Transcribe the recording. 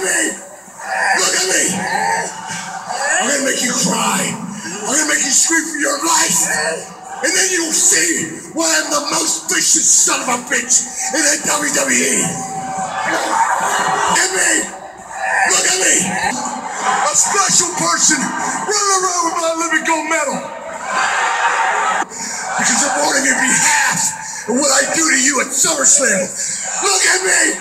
at me. Look at me. I'm gonna make you cry. I'm gonna make you scream for your life. And then you'll see why I'm the most vicious son of a bitch in the WWE. Look at me. Look at me. A special person running around with my living gold medal. Because I'm on your behalf and what I do to you at SummerSlam. Look at me.